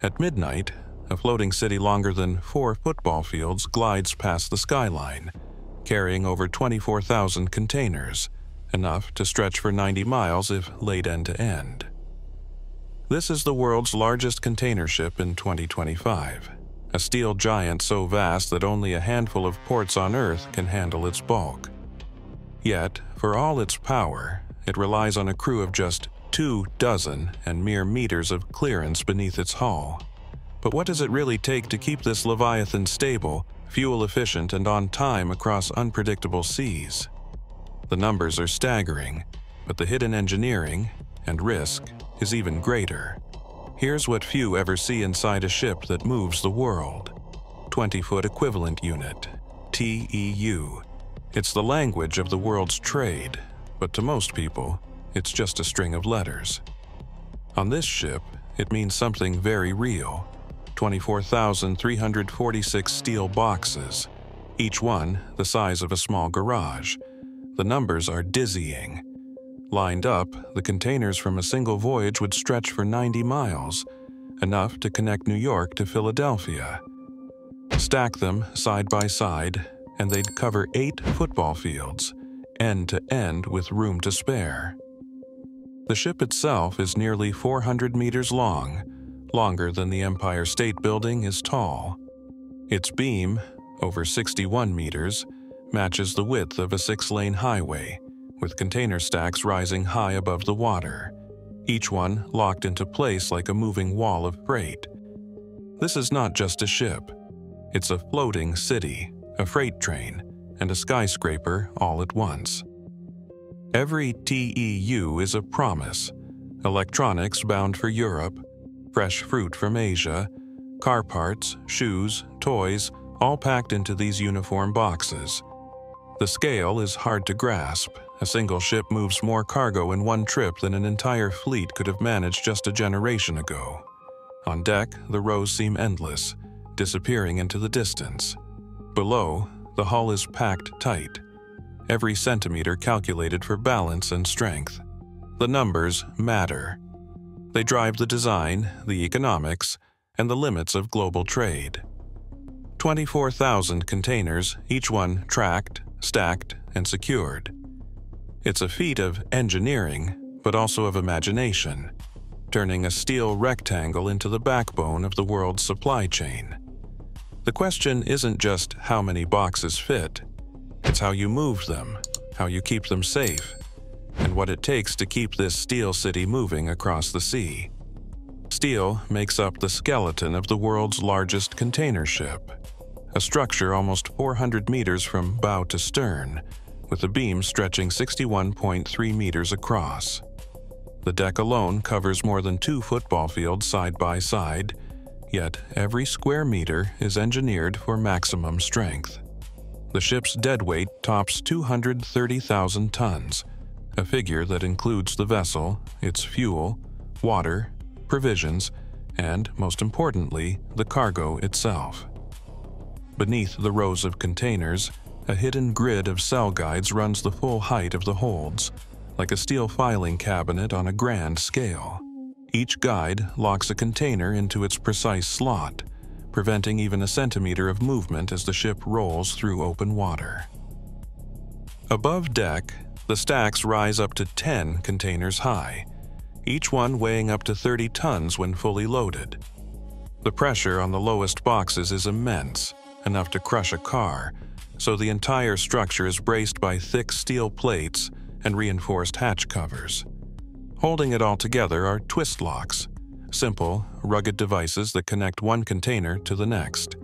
At midnight, a floating city longer than four football fields glides past the skyline, carrying over 24,000 containers, enough to stretch for 90 miles if laid end to end. This is the world's largest container ship in 2025, a steel giant so vast that only a handful of ports on Earth can handle its bulk. Yet, for all its power, it relies on a crew of just two dozen and mere meters of clearance beneath its hull. But what does it really take to keep this Leviathan stable, fuel efficient, and on time across unpredictable seas? The numbers are staggering, but the hidden engineering and risk is even greater. Here's what few ever see inside a ship that moves the world 20 foot equivalent unit, TEU. It's the language of the world's trade, but to most people, it's just a string of letters. On this ship, it means something very real 24,346 steel boxes, each one the size of a small garage. The numbers are dizzying. Lined up, the containers from a single voyage would stretch for 90 miles, enough to connect New York to Philadelphia. Stack them side by side, and they'd cover eight football fields, end to end with room to spare. The ship itself is nearly 400 meters long, longer than the Empire State Building is tall. Its beam, over 61 meters, matches the width of a six lane highway, with container stacks rising high above the water, each one locked into place like a moving wall of freight. This is not just a ship, it's a floating city, a freight train, and a skyscraper all at once. Every TEU is a promise electronics bound for Europe, fresh fruit from Asia, car parts, shoes, toys, all packed into these uniform boxes. The scale is hard to grasp. A single ship moves more cargo in one trip than an entire fleet could have managed just a generation ago. On deck, the rows seem endless, disappearing into the distance. Below, the hull is packed tight, every centimeter calculated for balance and strength. The numbers matter. They drive the design, the economics, and the limits of global trade. 24,000 containers, each one tracked, stacked, and secured. It's a feat of engineering, but also of imagination, turning a steel rectangle into the backbone of the world's supply chain. The question isn't just how many boxes fit, it's how you move them, how you keep them safe, and what it takes to keep this steel city moving across the sea. Steel makes up the skeleton of the world's largest container ship, a structure almost 400 meters from bow to stern, with a beam stretching 61.3 meters across. The deck alone covers more than two football fields side by side, yet every square meter is engineered for maximum strength. The ship's deadweight tops 230,000 tons, a figure that includes the vessel, its fuel, water, provisions, and, most importantly, the cargo itself. Beneath the rows of containers, a hidden grid of cell guides runs the full height of the holds, like a steel filing cabinet on a grand scale. Each guide locks a container into its precise slot, preventing even a centimeter of movement as the ship rolls through open water. Above deck, the stacks rise up to 10 containers high, each one weighing up to 30 tons when fully loaded. The pressure on the lowest boxes is immense, enough to crush a car, so the entire structure is braced by thick steel plates and reinforced hatch covers. Holding it all together are twist locks, simple, rugged devices that connect one container to the next.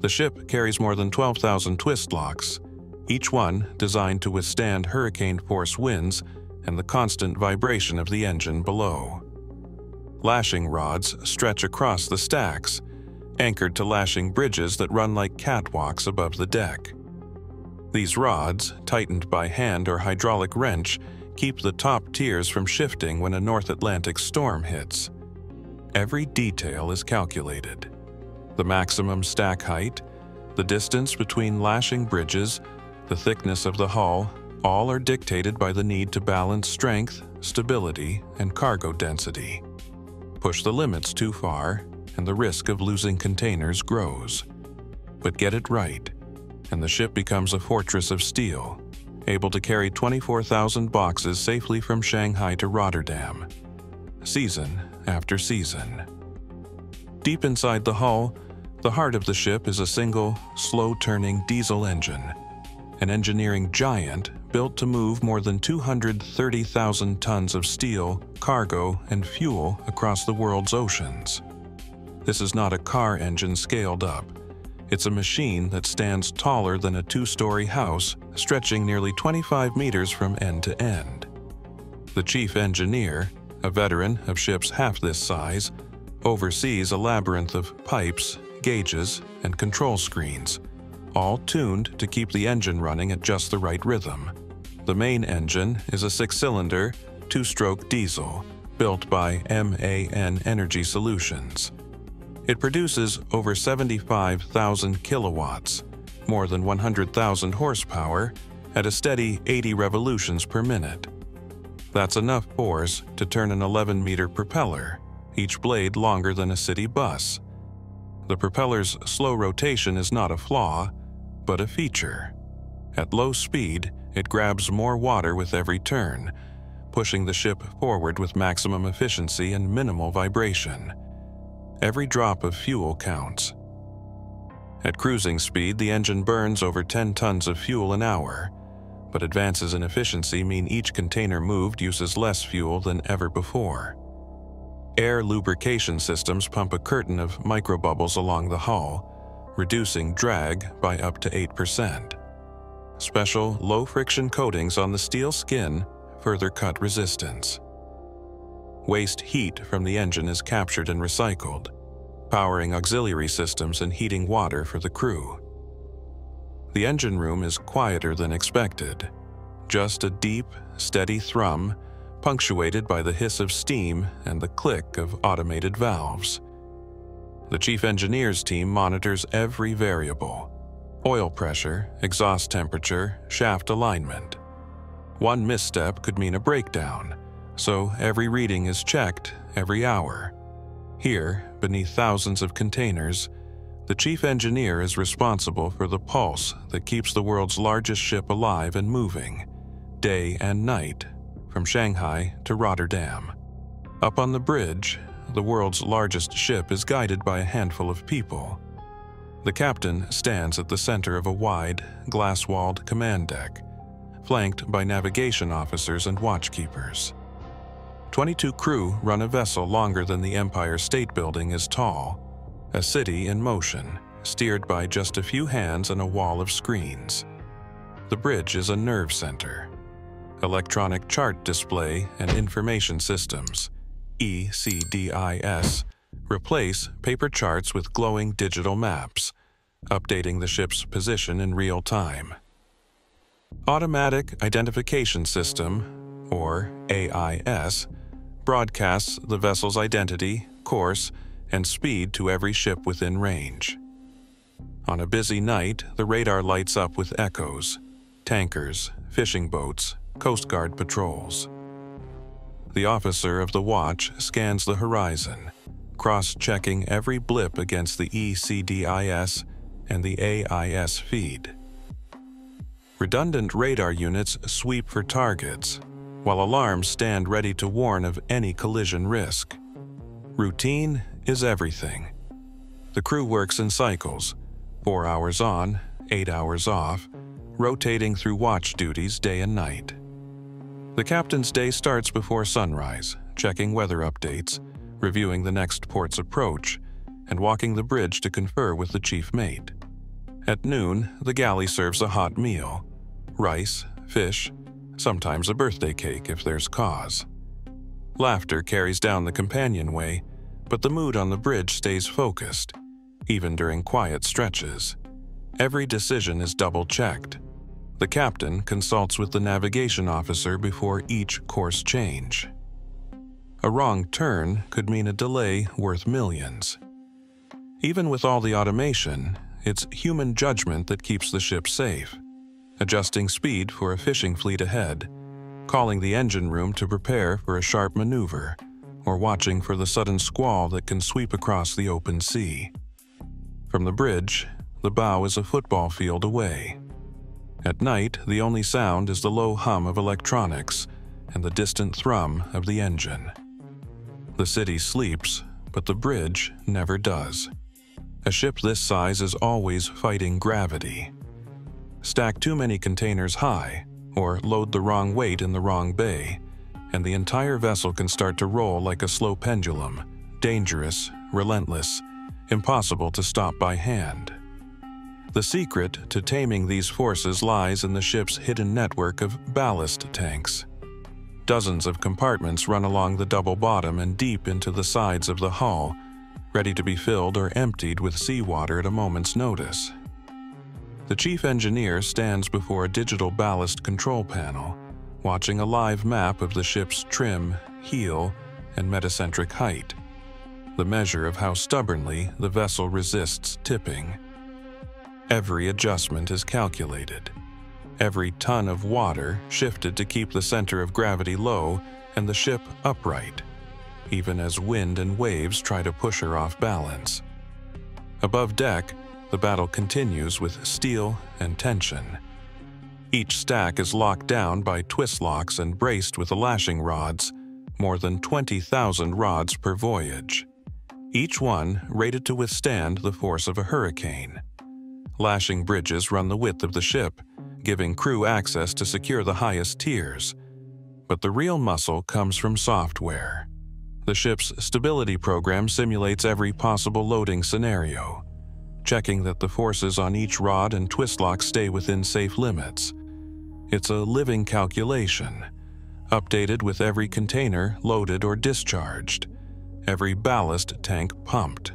The ship carries more than 12,000 twist locks, each one designed to withstand hurricane force winds and the constant vibration of the engine below. Lashing rods stretch across the stacks, anchored to lashing bridges that run like catwalks above the deck. These rods, tightened by hand or hydraulic wrench, keep the top tiers from shifting when a North Atlantic storm hits. Every detail is calculated. The maximum stack height, the distance between lashing bridges, the thickness of the hull, all are dictated by the need to balance strength, stability, and cargo density. Push the limits too far, and the risk of losing containers grows. But get it right, and the ship becomes a fortress of steel, able to carry 24,000 boxes safely from Shanghai to Rotterdam, season after season. Deep inside the hull, the heart of the ship is a single, slow-turning diesel engine, an engineering giant built to move more than 230,000 tons of steel, cargo, and fuel across the world's oceans. This is not a car engine scaled up. It's a machine that stands taller than a two-story house, stretching nearly 25 meters from end to end. The chief engineer, a veteran of ships half this size, oversees a labyrinth of pipes, gauges, and control screens, all tuned to keep the engine running at just the right rhythm. The main engine is a six-cylinder, two-stroke diesel built by MAN Energy Solutions. It produces over 75,000 kilowatts, more than 100,000 horsepower, at a steady 80 revolutions per minute. That's enough force to turn an 11-meter propeller, each blade longer than a city bus. The propeller's slow rotation is not a flaw, but a feature. At low speed, it grabs more water with every turn, pushing the ship forward with maximum efficiency and minimal vibration. Every drop of fuel counts. At cruising speed, the engine burns over 10 tons of fuel an hour, but advances in efficiency mean each container moved uses less fuel than ever before. Air lubrication systems pump a curtain of microbubbles along the hull, reducing drag by up to 8%. Special low-friction coatings on the steel skin further cut resistance. Waste heat from the engine is captured and recycled, powering auxiliary systems and heating water for the crew. The engine room is quieter than expected, just a deep, steady thrum punctuated by the hiss of steam and the click of automated valves. The chief engineer's team monitors every variable oil pressure, exhaust temperature, shaft alignment. One misstep could mean a breakdown, so every reading is checked every hour. Here, beneath thousands of containers, the chief engineer is responsible for the pulse that keeps the world's largest ship alive and moving, day and night, from Shanghai to Rotterdam. Up on the bridge, the world's largest ship is guided by a handful of people. The captain stands at the center of a wide, glass-walled command deck, flanked by navigation officers and watchkeepers. 22 crew run a vessel longer than the Empire State Building is tall, a city in motion, steered by just a few hands and a wall of screens. The bridge is a nerve center. Electronic chart display and information systems, ECDIS, replace paper charts with glowing digital maps, updating the ship's position in real time. Automatic Identification System, or AIS, broadcasts the vessel's identity, course, and speed to every ship within range. On a busy night, the radar lights up with echoes, tankers, fishing boats, Coast Guard patrols. The officer of the watch scans the horizon, cross-checking every blip against the ECDIS and the AIS feed. Redundant radar units sweep for targets, while alarms stand ready to warn of any collision risk. Routine is everything. The crew works in cycles, four hours on, eight hours off, rotating through watch duties day and night. The captain's day starts before sunrise, checking weather updates, reviewing the next port's approach, and walking the bridge to confer with the chief mate. At noon, the galley serves a hot meal rice, fish, sometimes a birthday cake if there's cause. Laughter carries down the companionway, but the mood on the bridge stays focused, even during quiet stretches. Every decision is double checked the captain consults with the navigation officer before each course change. A wrong turn could mean a delay worth millions. Even with all the automation, it's human judgment that keeps the ship safe, adjusting speed for a fishing fleet ahead, calling the engine room to prepare for a sharp maneuver, or watching for the sudden squall that can sweep across the open sea. From the bridge, the bow is a football field away. At night, the only sound is the low hum of electronics and the distant thrum of the engine. The city sleeps, but the bridge never does. A ship this size is always fighting gravity. Stack too many containers high, or load the wrong weight in the wrong bay, and the entire vessel can start to roll like a slow pendulum, dangerous, relentless, impossible to stop by hand. The secret to taming these forces lies in the ship's hidden network of ballast tanks. Dozens of compartments run along the double bottom and deep into the sides of the hull, ready to be filled or emptied with seawater at a moment's notice. The chief engineer stands before a digital ballast control panel, watching a live map of the ship's trim, heel, and metacentric height, the measure of how stubbornly the vessel resists tipping. Every adjustment is calculated. Every ton of water shifted to keep the center of gravity low and the ship upright, even as wind and waves try to push her off balance. Above deck, the battle continues with steel and tension. Each stack is locked down by twist locks and braced with lashing rods, more than 20,000 rods per voyage. Each one rated to withstand the force of a hurricane. Lashing bridges run the width of the ship, giving crew access to secure the highest tiers. But the real muscle comes from software. The ship's stability program simulates every possible loading scenario, checking that the forces on each rod and twist lock stay within safe limits. It's a living calculation, updated with every container loaded or discharged, every ballast tank pumped.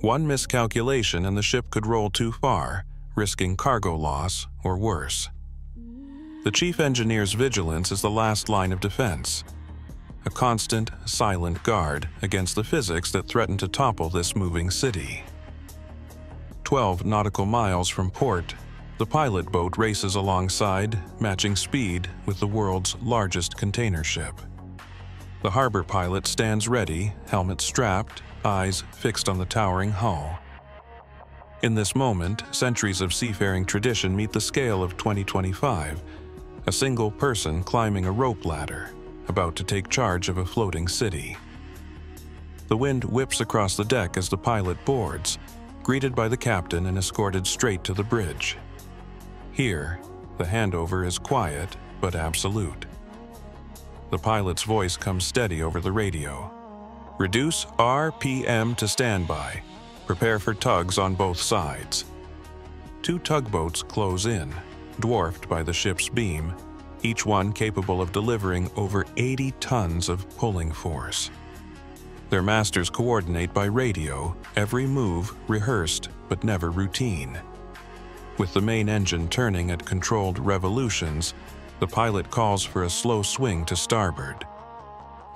One miscalculation and the ship could roll too far, risking cargo loss or worse. The chief engineer's vigilance is the last line of defense, a constant, silent guard against the physics that threaten to topple this moving city. Twelve nautical miles from port, the pilot boat races alongside, matching speed with the world's largest container ship. The harbor pilot stands ready, helmet strapped, eyes fixed on the towering hull. In this moment, centuries of seafaring tradition meet the scale of 2025, a single person climbing a rope ladder, about to take charge of a floating city. The wind whips across the deck as the pilot boards, greeted by the captain and escorted straight to the bridge. Here, the handover is quiet but absolute. The pilot's voice comes steady over the radio. Reduce RPM to standby. Prepare for tugs on both sides. Two tugboats close in, dwarfed by the ship's beam, each one capable of delivering over 80 tons of pulling force. Their masters coordinate by radio, every move rehearsed but never routine. With the main engine turning at controlled revolutions, the pilot calls for a slow swing to starboard.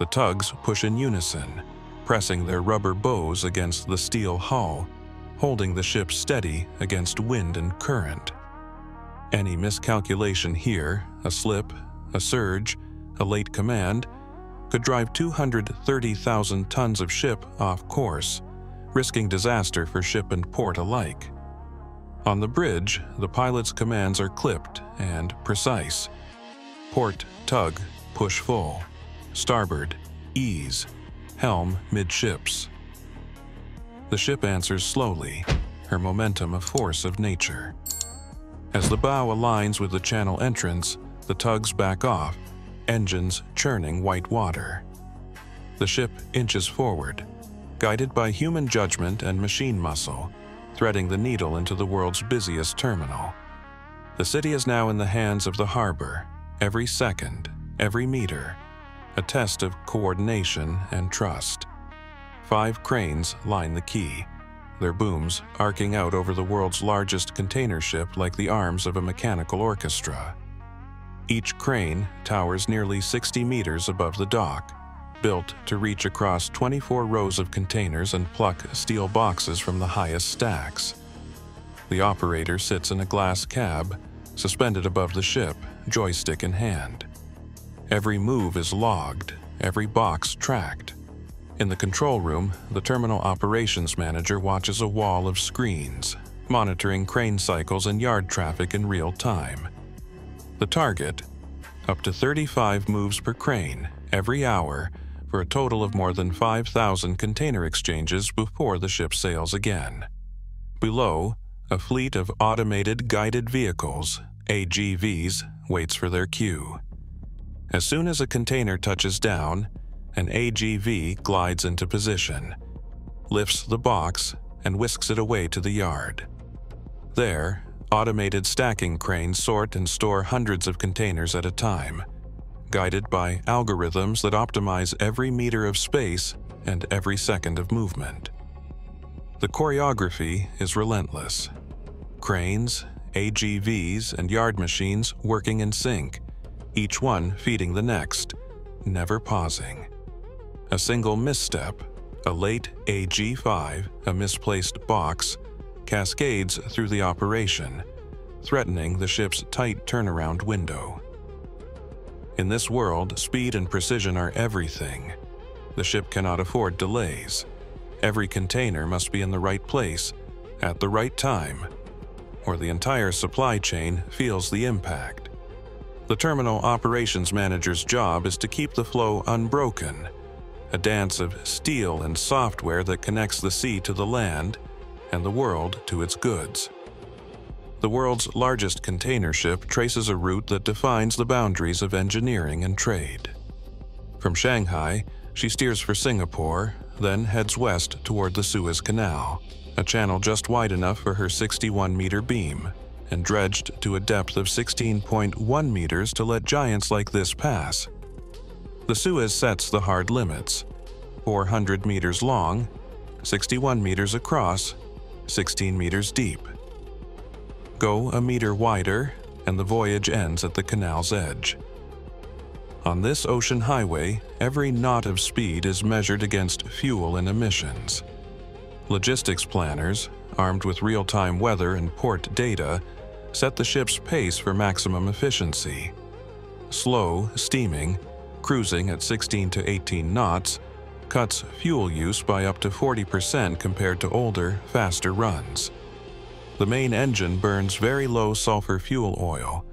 The tugs push in unison, pressing their rubber bows against the steel hull, holding the ship steady against wind and current. Any miscalculation here, a slip, a surge, a late command, could drive 230,000 tons of ship off course, risking disaster for ship and port alike. On the bridge, the pilot's commands are clipped and precise. Port, tug, push full starboard, ease, helm midships. The ship answers slowly, her momentum a force of nature. As the bow aligns with the channel entrance, the tugs back off, engines churning white water. The ship inches forward, guided by human judgment and machine muscle, threading the needle into the world's busiest terminal. The city is now in the hands of the harbor, every second, every meter, a test of coordination and trust. Five cranes line the quay, their booms arcing out over the world's largest container ship like the arms of a mechanical orchestra. Each crane towers nearly 60 meters above the dock, built to reach across 24 rows of containers and pluck steel boxes from the highest stacks. The operator sits in a glass cab, suspended above the ship, joystick in hand. Every move is logged, every box tracked, In the control room, the terminal operations manager watches a wall of screens, monitoring crane cycles and yard traffic in real time. The target? Up to 35 moves per crane every hour for a total of more than 5,000 container exchanges before the ship sails again. Below, a fleet of automated guided vehicles, AGVs, waits for their cue. As soon as a container touches down, an AGV glides into position, lifts the box, and whisks it away to the yard. There, automated stacking cranes sort and store hundreds of containers at a time, guided by algorithms that optimize every meter of space and every second of movement. The choreography is relentless. Cranes, AGVs, and yard machines working in sync, each one feeding the next, never pausing. A single misstep, a late AGV, a misplaced box, cascades through the operation, threatening the ship's tight turnaround window. In this world, speed and precision are everything. The ship cannot afford delays. Every container must be in the right place, at the right time, or the entire supply chain feels the impact. The terminal operations manager's job is to keep the flow unbroken, a dance of steel and software that connects the sea to the land and the world to its goods. The world's largest container ship traces a route that defines the boundaries of engineering and trade. From Shanghai, she steers for Singapore, then heads west toward the Suez Canal, a channel just wide enough for her 61-meter beam, and dredged to a depth of 16.1 meters to let giants like this pass. The Suez sets the hard limits, 400 meters long, 61 meters across, 16 meters deep. Go a meter wider, and the voyage ends at the canal's edge. On this ocean highway, every knot of speed is measured against fuel and emissions. Logistics planners, armed with real-time weather and port data, set the ship's pace for maximum efficiency. Slow, steaming, cruising at 16 to 18 knots, cuts fuel use by up to 40% compared to older, faster runs. The main engine burns very low sulfur fuel oil,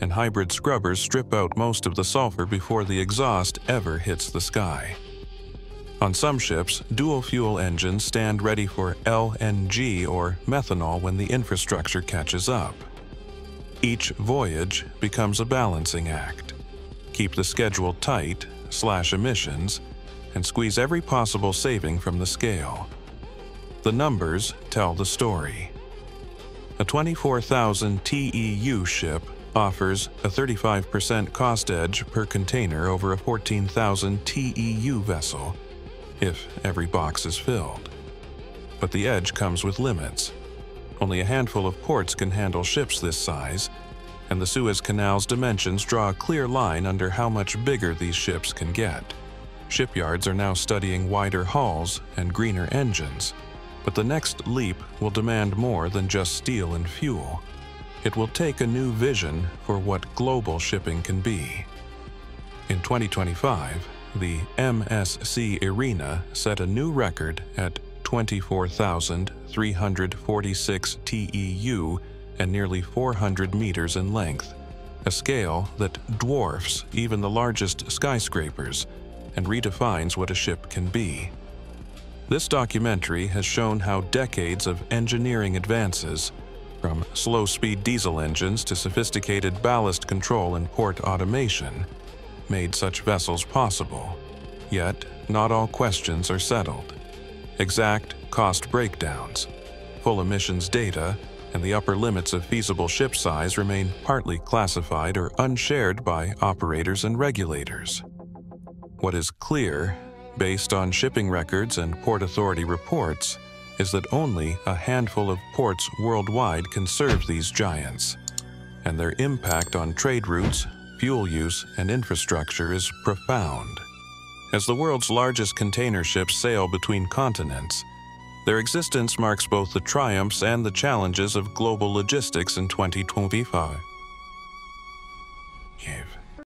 and hybrid scrubbers strip out most of the sulfur before the exhaust ever hits the sky. On some ships, dual-fuel engines stand ready for LNG or methanol when the infrastructure catches up. Each voyage becomes a balancing act. Keep the schedule tight, slash emissions, and squeeze every possible saving from the scale. The numbers tell the story. A 24,000 TEU ship offers a 35% cost edge per container over a 14,000 TEU vessel, if every box is filled. But the edge comes with limits. Only a handful of ports can handle ships this size, and the Suez Canal's dimensions draw a clear line under how much bigger these ships can get. Shipyards are now studying wider hulls and greener engines, but the next leap will demand more than just steel and fuel. It will take a new vision for what global shipping can be. In 2025, the MSC Irina set a new record at 24,346 TEU and nearly 400 meters in length, a scale that dwarfs even the largest skyscrapers and redefines what a ship can be. This documentary has shown how decades of engineering advances, from slow-speed diesel engines to sophisticated ballast control and port automation, made such vessels possible. Yet, not all questions are settled. Exact cost breakdowns, full emissions data, and the upper limits of feasible ship size remain partly classified or unshared by operators and regulators. What is clear based on shipping records and Port Authority reports, is that only a handful of ports worldwide can serve these giants, and their impact on trade routes, fuel use, and infrastructure is profound. As the world's largest container ships sail between continents, their existence marks both the triumphs and the challenges of global logistics in 2025. Kiev.